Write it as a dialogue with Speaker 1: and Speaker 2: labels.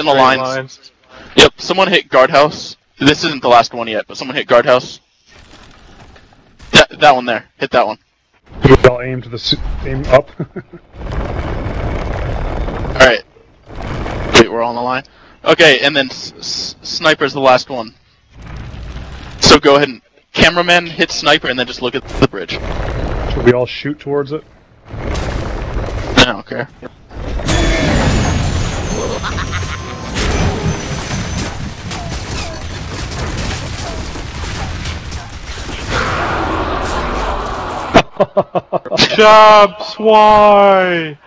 Speaker 1: in the lines.
Speaker 2: lines.
Speaker 1: Yep, someone hit guardhouse. This isn't the last one yet, but someone hit guardhouse. That that one there. Hit that one.
Speaker 3: We all aim to the aim up.
Speaker 1: All right. Wait, we're all on the line. Okay, and then s- s- sniper's the last one. So go ahead and cameraman hit sniper, and then just look at the bridge.
Speaker 3: Should we all shoot towards it?
Speaker 1: I don't care.
Speaker 2: Jobs, why?